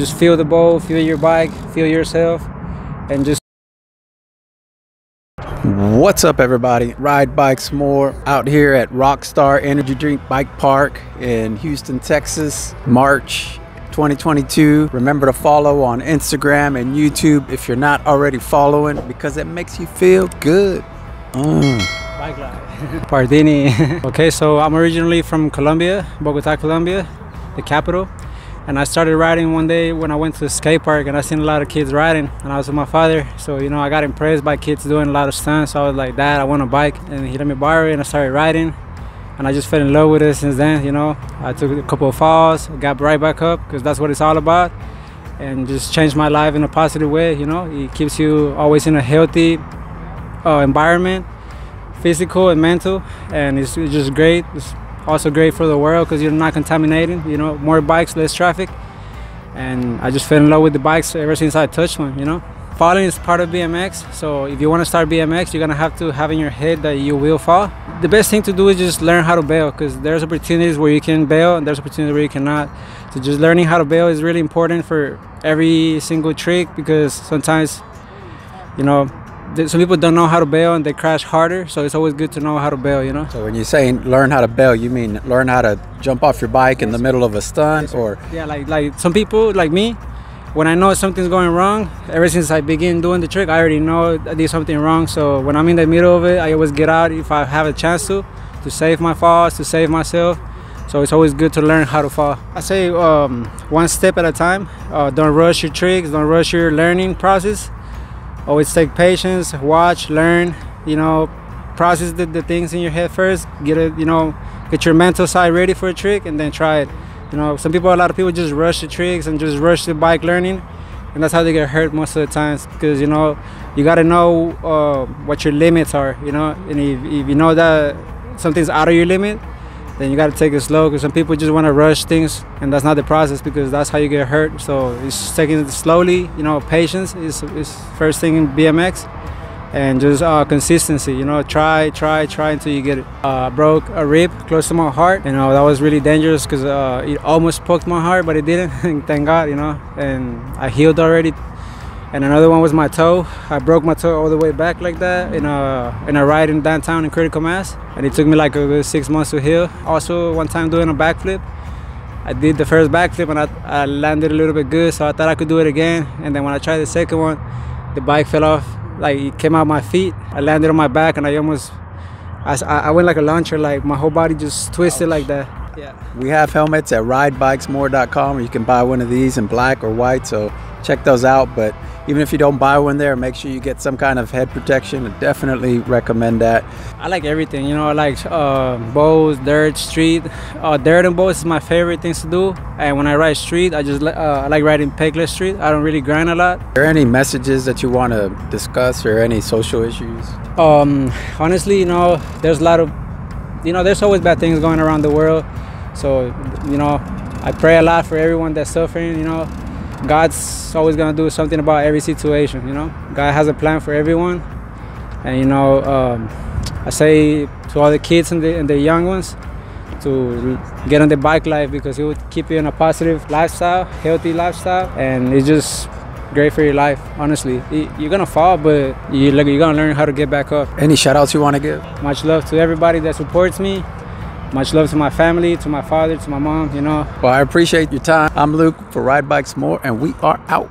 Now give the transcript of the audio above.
just feel the bowl, feel your bike, feel yourself, and just. What's up, everybody? Ride Bikes More out here at Rockstar Energy Drink Bike Park in Houston, Texas, March 2022. Remember to follow on Instagram and YouTube if you're not already following because it makes you feel good. Mm. Bike life. Pardini. okay, so I'm originally from Colombia, Bogota, Colombia, the capital. And I started riding one day when I went to the skate park and I seen a lot of kids riding and I was with my father. So, you know, I got impressed by kids doing a lot of stunts. So I was like, Dad, I want a bike. And he let me borrow it and I started riding. And I just fell in love with it since then, you know. I took a couple of falls, got right back up because that's what it's all about. And just changed my life in a positive way, you know. It keeps you always in a healthy uh, environment, physical and mental. And it's, it's just great. It's, also great for the world because you're not contaminating. You know, more bikes, less traffic. And I just fell in love with the bikes ever since I touched one. You know, falling is part of BMX. So if you want to start BMX, you're gonna have to have in your head that you will fall. The best thing to do is just learn how to bail because there's opportunities where you can bail and there's opportunities where you cannot. So just learning how to bail is really important for every single trick because sometimes, you know, some people don't know how to bail and they crash harder. So it's always good to know how to bail, you know. So when you say learn how to bail, you mean learn how to jump off your bike in the middle of a stunt, Yes, or Yeah, like like some people like me, when I know something's going wrong, ever since I begin doing the trick, I already know I did something wrong. So when I'm in the middle of it, I always get out if I have a chance to, to save my falls, to save myself. So it's always good to learn how to fall. I say um, one step at a time. Uh, don't rush your tricks. Don't rush your learning process. Always take patience, watch, learn. You know, process the, the things in your head first. Get it, you know, get your mental side ready for a trick, and then try it. You know, some people, a lot of people just rush the tricks and just rush the bike learning, and that's how they get hurt most of the times. Because you know, you got to know uh, what your limits are. You know, and if, if you know that something's out of your limit, then you got to take it slow. Because some people just want to rush things, and that's not the process. Because that's how you get hurt. So it's taking it slowly. You know, patience is is first thing in BMX and just uh, consistency. You know, try, try, try until you get it. Uh, broke a rib close to my heart. You know, that was really dangerous because uh, it almost poked my heart, but it didn't. Thank God, you know. And I healed already. And another one was my toe. I broke my toe all the way back like that in a in a ride in downtown in critical mass, and it took me like a six months to heal. Also, one time doing a backflip. I did the first backflip and I, I landed a little bit good, so I thought I could do it again. And then when I tried the second one, the bike fell off like it came out my feet. I landed on my back and I almost, I, I went like a launcher, like my whole body just twisted like that. Yeah. we have helmets at ridebikesmore.com, or you can buy one of these in black or white. So check those out. But even if you don't buy one there, make sure you get some kind of head protection. I definitely recommend that. I like everything, you know. I like uh, bowls, dirt, street. Uh, dirt and bowls is my favorite things to do. And when I ride street, I just uh, I like riding pegless street. I don't really grind a lot. Are there any messages that you want to discuss or any social issues? Um, honestly, you know, there's a lot of, you know, there's always bad things going around the world. So, you know, I pray a lot for everyone that's suffering. You know, God's always gonna do something about every situation. You know, God has a plan for everyone, and you know, um, I say to all the kids and the, and the young ones to get on the bike life because it would keep you in a positive lifestyle, healthy lifestyle, and it's just great for your life. Honestly, you're gonna fall, but you're gonna learn how to get back up. Any shout outs you want to give? Much love to everybody that supports me. Much love to my family, to my father, to my mom. You know, Well, I appreciate your time. I'm Luke for Ride Bikes More, and we are out.